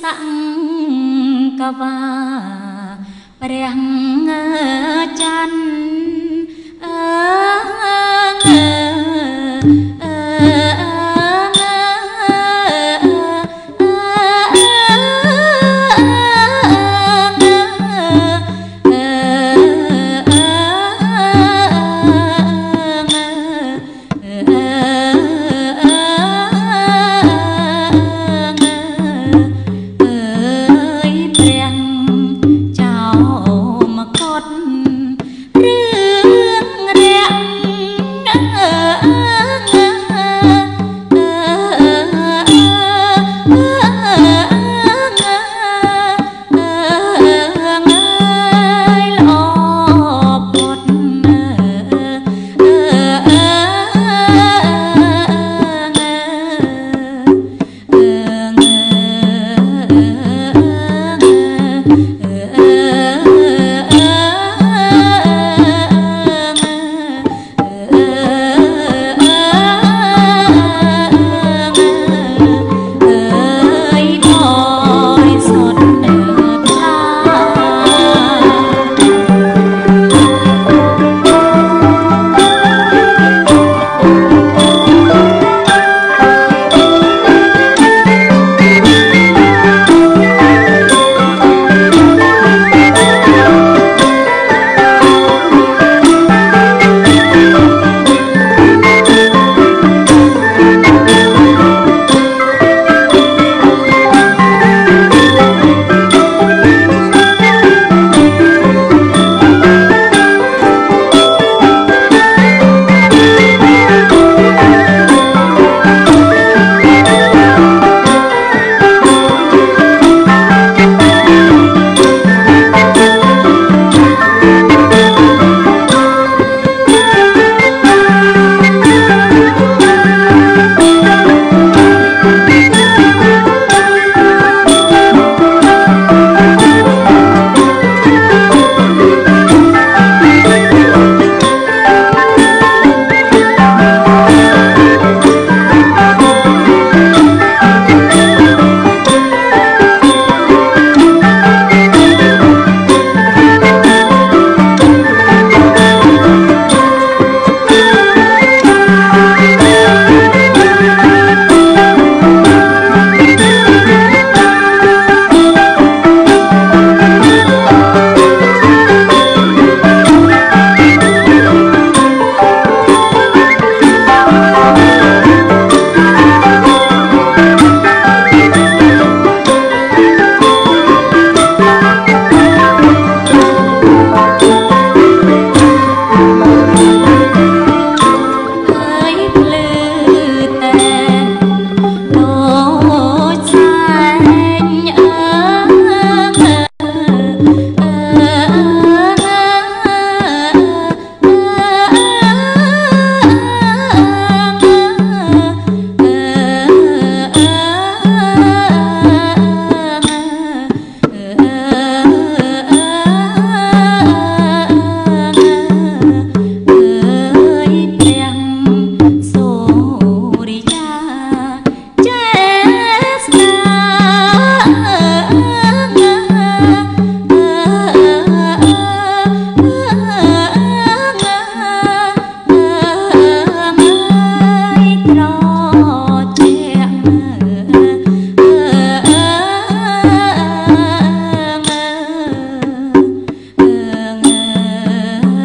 សង្កវាព្រះច័ន្ទ khóc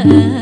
mm.